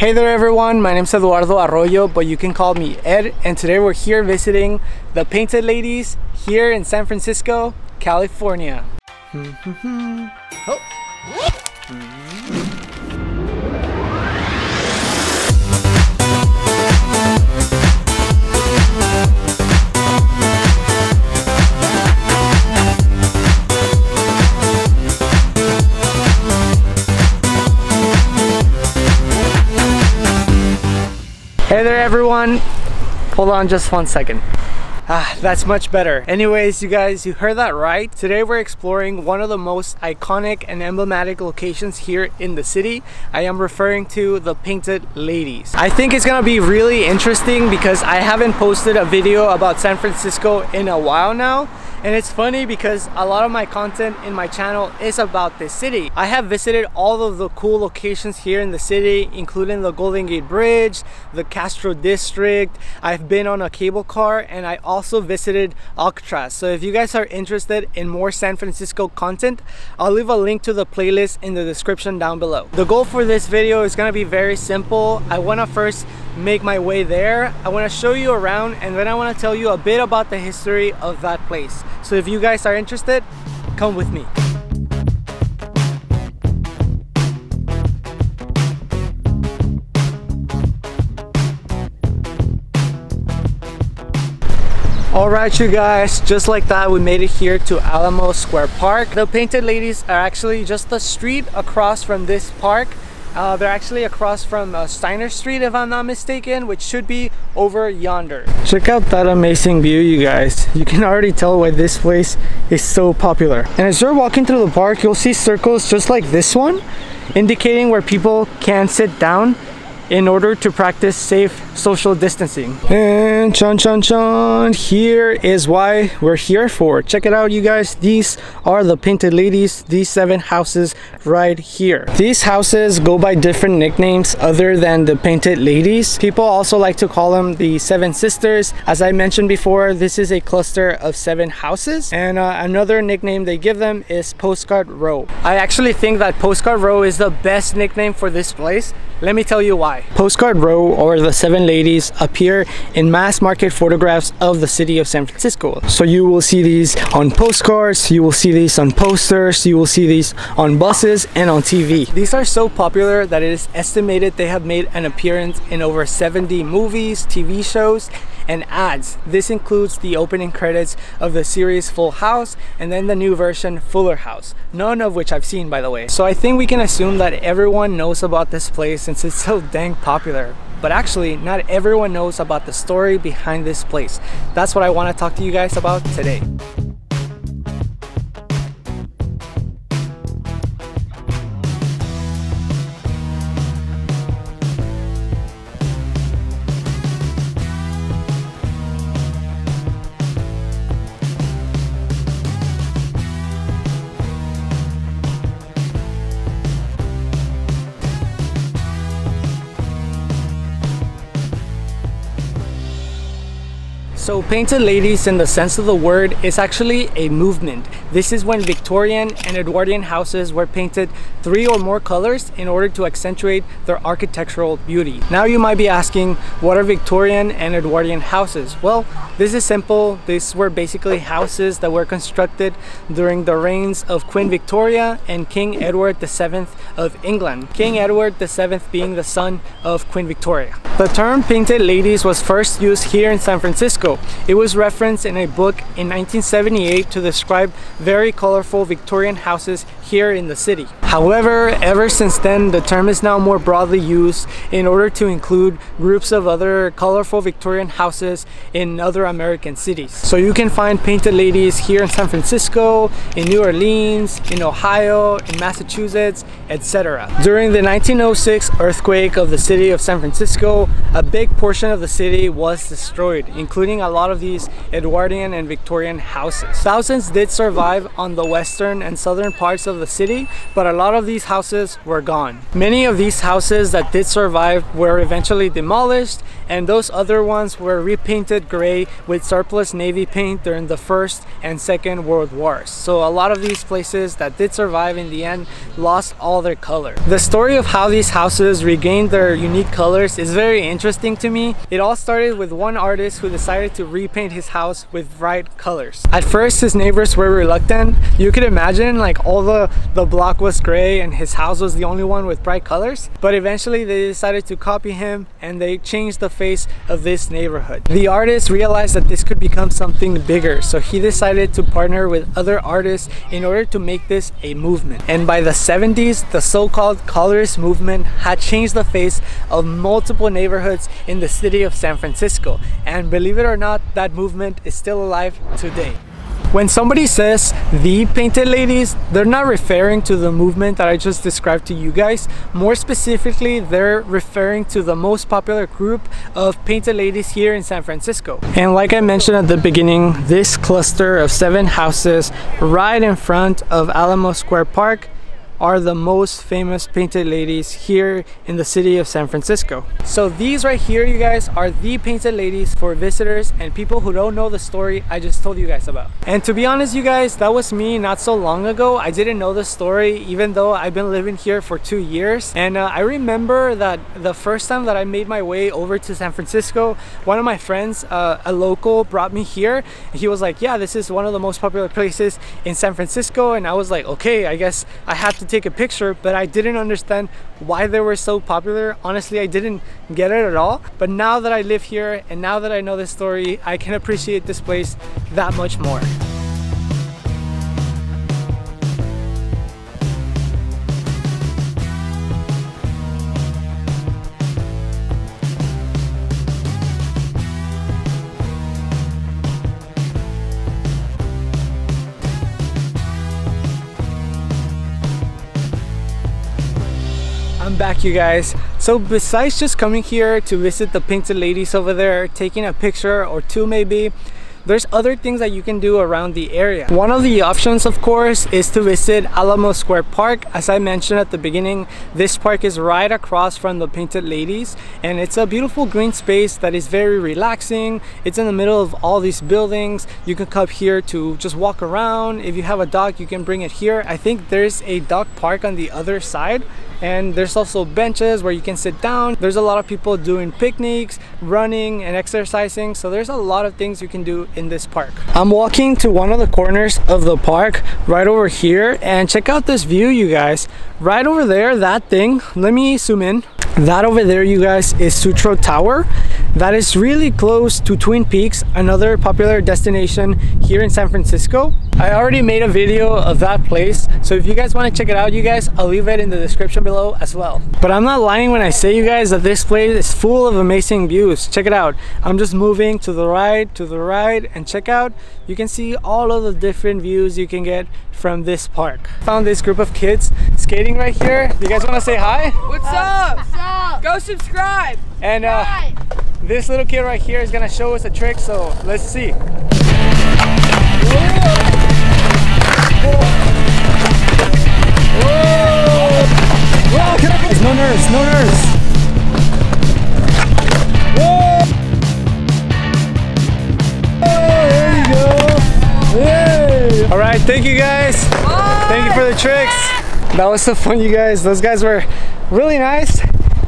Hey there everyone, my name is Eduardo Arroyo, but you can call me Ed, and today we're here visiting the Painted Ladies here in San Francisco, California. Hmm, hmm, hmm. oh. Everyone. Hold on just one second. Ah, that's much better. Anyways, you guys, you heard that right. Today we're exploring one of the most iconic and emblematic locations here in the city. I am referring to the Painted Ladies. I think it's gonna be really interesting because I haven't posted a video about San Francisco in a while now and it's funny because a lot of my content in my channel is about this city. I have visited all of the cool locations here in the city, including the Golden Gate Bridge, the Castro District. I've been on a cable car and I also visited Alcatraz. So if you guys are interested in more San Francisco content, I'll leave a link to the playlist in the description down below. The goal for this video is gonna be very simple. I wanna first make my way there. I want to show you around and then I want to tell you a bit about the history of that place. So if you guys are interested, come with me. Alright you guys, just like that we made it here to Alamo Square Park. The Painted Ladies are actually just the street across from this park uh, they're actually across from uh, Steiner Street if I'm not mistaken, which should be over yonder. Check out that amazing view you guys. You can already tell why this place is so popular. And as you're walking through the park, you'll see circles just like this one, indicating where people can sit down in order to practice safe social distancing. And chon chon chon, here is why we're here for. Check it out you guys, these are the Painted Ladies, these seven houses right here. These houses go by different nicknames other than the Painted Ladies. People also like to call them the Seven Sisters. As I mentioned before, this is a cluster of seven houses and uh, another nickname they give them is Postcard Row. I actually think that Postcard Row is the best nickname for this place. Let me tell you why. Postcard Row or the Seven Ladies appear in mass market photographs of the city of San Francisco. So you will see these on postcards, you will see these on posters, you will see these on buses and on TV. These are so popular that it is estimated they have made an appearance in over 70 movies, TV shows, and ads. This includes the opening credits of the series Full House and then the new version Fuller House, none of which I've seen by the way. So I think we can assume that everyone knows about this place since it's so dang popular. But actually, not everyone knows about the story behind this place. That's what I want to talk to you guys about today. So Painted Ladies in the sense of the word is actually a movement. This is when Victorian and Edwardian houses were painted three or more colors in order to accentuate their architectural beauty. Now you might be asking, what are Victorian and Edwardian houses? Well, this is simple. These were basically houses that were constructed during the reigns of Queen Victoria and King Edward VII of England. King Edward VII being the son of Queen Victoria. The term Painted Ladies was first used here in San Francisco it was referenced in a book in 1978 to describe very colorful Victorian houses here in the city. However, ever since then, the term is now more broadly used in order to include groups of other colorful Victorian houses in other American cities. So you can find painted ladies here in San Francisco, in New Orleans, in Ohio, in Massachusetts, etc. During the 1906 earthquake of the city of San Francisco, a big portion of the city was destroyed, including a lot of these Edwardian and Victorian houses. Thousands did survive on the western and southern parts of the city, but a lot of these houses were gone. Many of these houses that did survive were eventually demolished and those other ones were repainted gray with surplus navy paint during the first and second world wars. So a lot of these places that did survive in the end lost all their color. The story of how these houses regained their unique colors is very interesting to me. It all started with one artist who decided to repaint his house with bright colors. At first his neighbors were reluctant. You could imagine like all the, the block was gray and his house was the only one with bright colors. But eventually they decided to copy him and they changed the face of this neighborhood. The artist realized that this could become something bigger, so he decided to partner with other artists in order to make this a movement. And by the 70s, the so-called colorist movement had changed the face of multiple neighborhoods in the city of San Francisco. And believe it or not, that movement is still alive today. When somebody says the painted ladies, they're not referring to the movement that I just described to you guys. More specifically, they're referring to the most popular group of painted ladies here in San Francisco. And like I mentioned at the beginning, this cluster of seven houses right in front of Alamo Square Park are the most famous painted ladies here in the city of San Francisco. So these right here, you guys, are the painted ladies for visitors and people who don't know the story I just told you guys about. And to be honest, you guys, that was me not so long ago. I didn't know the story even though I've been living here for two years. And uh, I remember that the first time that I made my way over to San Francisco, one of my friends, uh, a local, brought me here. He was like, yeah, this is one of the most popular places in San Francisco. And I was like, okay, I guess I have to take a picture, but I didn't understand why they were so popular. Honestly, I didn't get it at all. But now that I live here and now that I know this story, I can appreciate this place that much more. Back you guys. So besides just coming here to visit the painted ladies over there, taking a picture or two maybe, there's other things that you can do around the area. One of the options, of course, is to visit Alamo Square Park. As I mentioned at the beginning, this park is right across from the Painted Ladies, and it's a beautiful green space that is very relaxing. It's in the middle of all these buildings. You can come here to just walk around. If you have a dog, you can bring it here. I think there's a dog park on the other side, and there's also benches where you can sit down there's a lot of people doing picnics running and exercising so there's a lot of things you can do in this park. I'm walking to one of the corners of the park right over here and check out this view you guys. Right over there that thing let me zoom in. That over there you guys is Sutro Tower. That is really close to Twin Peaks another popular destination here in San Francisco. I already made a video of that place so if you guys want to check it out you guys I'll leave it in the description below as well. But I'm not lying when I say you guys that this place is full of amazing views. Check it out. I'm just moving to the right to the right and check out. You can see all of the different views you can get from this park. Found this group of kids skating right here. You guys want to say hi? What's up? What's up? Go subscribe. and uh, this little kid right here is gonna show us a trick so let's see. Whoa, careful. no nerves no nerves right thank you guys. Thank you for the tricks. That was so fun you guys. Those guys were really nice.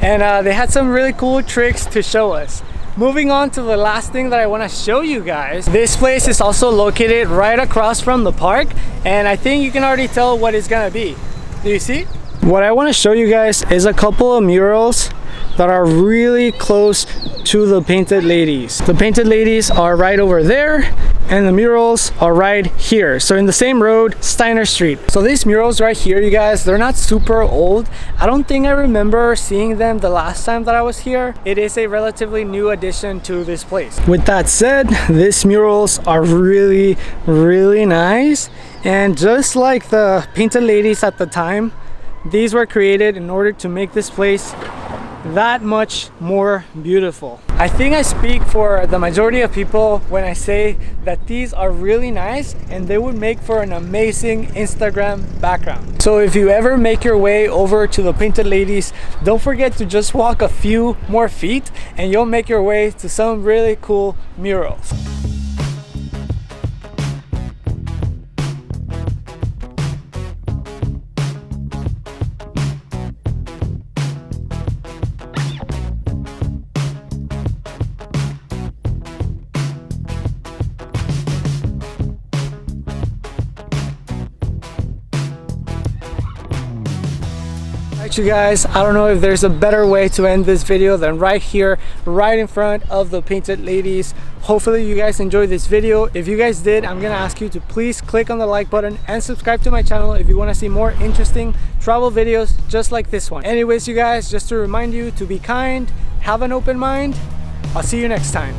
And uh, they had some really cool tricks to show us. Moving on to the last thing that I want to show you guys. This place is also located right across from the park and I think you can already tell what it's gonna be. Do you see? What I want to show you guys is a couple of murals that are really close to the painted ladies. The painted ladies are right over there and the murals are right here. So in the same road steiner street. So these murals right here you guys they're not super old. I don't think i remember seeing them the last time that i was here. It is a relatively new addition to this place. With that said these murals are really really nice. And just like the painted ladies at the time these were created in order to make this place that much more beautiful. I think I speak for the majority of people when I say that these are really nice and they would make for an amazing Instagram background. So if you ever make your way over to the Painted Ladies, don't forget to just walk a few more feet and you'll make your way to some really cool murals. You guys I don't know if there's a better way to end this video than right here right in front of the painted ladies. Hopefully you guys enjoyed this video. If you guys did I'm gonna ask you to please click on the like button and subscribe to my channel if you want to see more interesting travel videos just like this one. Anyways you guys just to remind you to be kind have an open mind. I'll see you next time